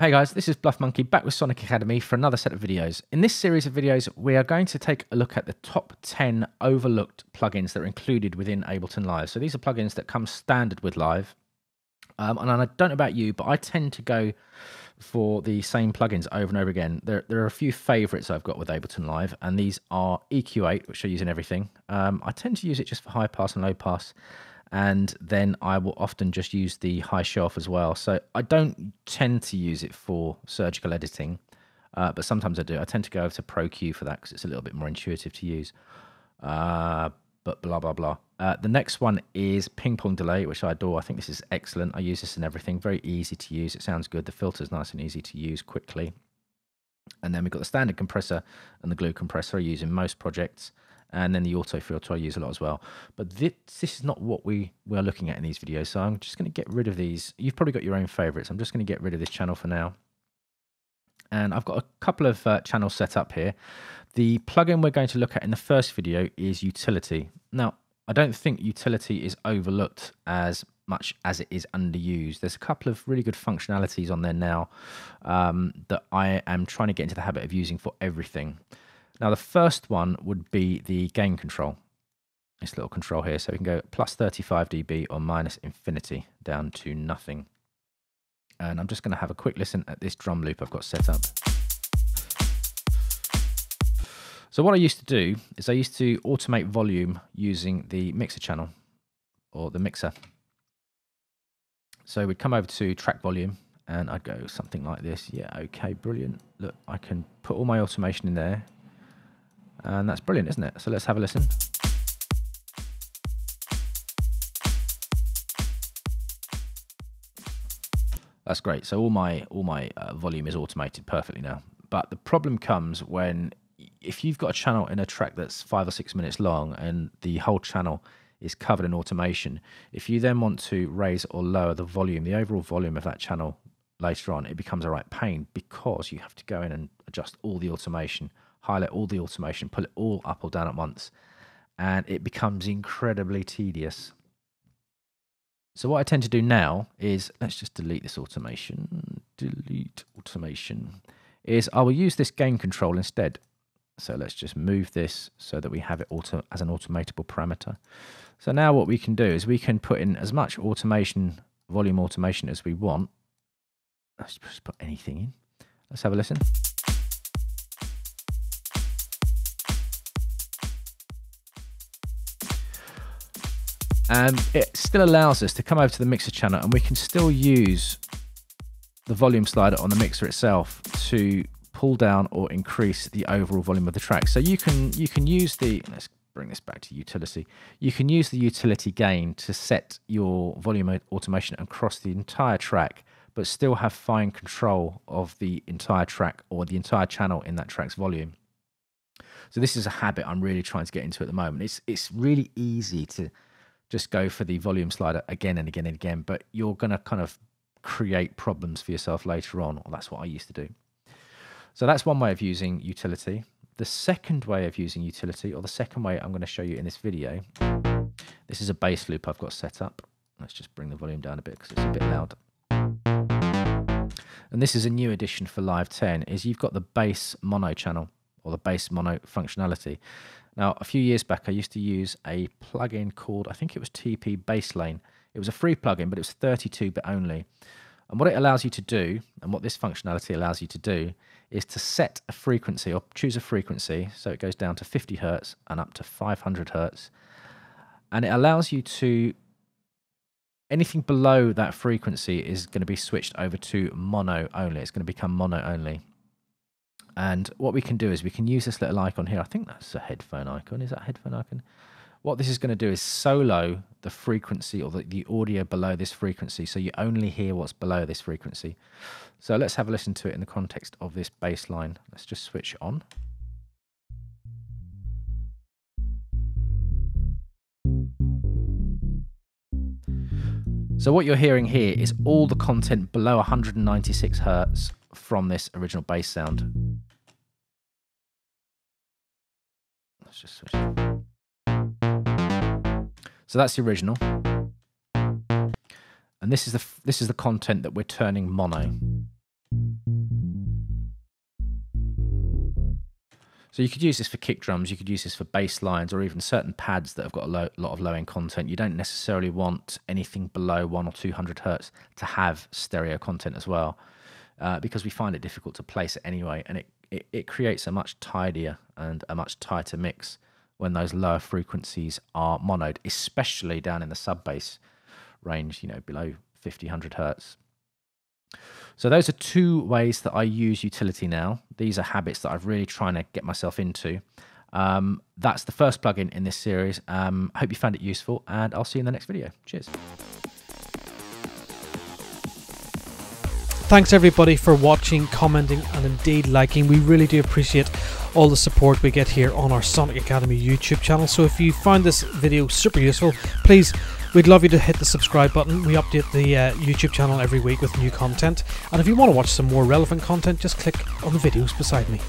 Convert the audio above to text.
Hey guys, this is Bluffmunkey back with Sonic Academy for another set of videos. In this series of videos, we are going to take a look at the top 10 overlooked plugins that are included within Ableton Live. So these are plugins that come standard with Live. Um, and I don't know about you, but I tend to go for the same plugins over and over again. There, there are a few favorites I've got with Ableton Live, and these are EQ8, which I use in everything. Um, I tend to use it just for high pass and low pass and then I will often just use the high shelf as well. So I don't tend to use it for surgical editing, uh, but sometimes I do. I tend to go over to Pro Q for that because it's a little bit more intuitive to use. Uh, but blah blah blah. Uh, the next one is ping pong delay, which I adore. I think this is excellent. I use this in everything. Very easy to use. It sounds good. The filter's nice and easy to use quickly. And then we've got the standard compressor and the glue compressor I use in most projects and then the auto filter I use a lot as well. But this, this is not what we, we are looking at in these videos, so I'm just going to get rid of these. You've probably got your own favorites. I'm just going to get rid of this channel for now. And I've got a couple of uh, channels set up here. The plugin we're going to look at in the first video is utility. Now, I don't think utility is overlooked as much as it is underused. There's a couple of really good functionalities on there now um, that I am trying to get into the habit of using for everything. Now, the first one would be the gain control. This little control here. So we can go plus 35 dB or minus infinity down to nothing. And I'm just going to have a quick listen at this drum loop I've got set up. So what I used to do is I used to automate volume using the mixer channel or the mixer. So we'd come over to track volume and I'd go something like this. Yeah, okay, brilliant. Look, I can put all my automation in there, and that's brilliant, isn't it? So let's have a listen. That's great. So all my all my uh, volume is automated perfectly now. But the problem comes when if you've got a channel in a track that's five or six minutes long and the whole channel is covered in automation, if you then want to raise or lower the volume, the overall volume of that channel later on, it becomes a right pain because you have to go in and adjust all the automation highlight all the automation, pull it all up or down at once, and it becomes incredibly tedious. So what I tend to do now is, let's just delete this automation, delete automation, is I will use this gain control instead. So let's just move this so that we have it auto as an automatable parameter. So now what we can do is we can put in as much automation, volume automation as we want. Let's just put anything in. Let's have a listen. And it still allows us to come over to the mixer channel and we can still use the volume slider on the mixer itself to pull down or increase the overall volume of the track. So you can you can use the let's bring this back to utility. You can use the utility gain to set your volume automation across the entire track, but still have fine control of the entire track or the entire channel in that track's volume. So this is a habit I'm really trying to get into at the moment. It's it's really easy to just go for the volume slider again and again and again, but you're going to kind of create problems for yourself later on, or that's what I used to do. So that's one way of using utility. The second way of using utility, or the second way I'm going to show you in this video, this is a bass loop I've got set up. Let's just bring the volume down a bit because it's a bit loud. And this is a new addition for Live 10, is you've got the bass mono channel, or the bass mono functionality. Now, a few years back, I used to use a plugin called, I think it was TP Basslane. It was a free plugin, but it was 32 bit only. And what it allows you to do, and what this functionality allows you to do, is to set a frequency or choose a frequency. So it goes down to 50 hertz and up to 500 hertz. And it allows you to, anything below that frequency is going to be switched over to mono only. It's going to become mono only. And what we can do is we can use this little icon here. I think that's a headphone icon. Is that headphone icon? What this is going to do is solo the frequency or the, the audio below this frequency. So you only hear what's below this frequency. So let's have a listen to it in the context of this bass line. Let's just switch on. So what you're hearing here is all the content below 196 hertz from this original bass sound. just switch. So that's the original. And this is the this is the content that we're turning mono. So you could use this for kick drums, you could use this for bass lines, or even certain pads that have got a low, lot of low-end content. You don't necessarily want anything below one or two hundred hertz to have stereo content as well, uh, because we find it difficult to place it anyway, and it it it creates a much tidier and a much tighter mix when those lower frequencies are monoed, especially down in the sub bass range, you know, below 50, 100 hertz. So those are two ways that I use utility now. These are habits that I'm really trying to get myself into. Um, that's the first plugin in this series. Um, hope you found it useful, and I'll see you in the next video. Cheers. Thanks everybody for watching, commenting, and indeed liking. We really do appreciate all the support we get here on our Sonic Academy YouTube channel. So if you found this video super useful, please We'd love you to hit the subscribe button. We update the uh, YouTube channel every week with new content. And if you want to watch some more relevant content, just click on the videos beside me.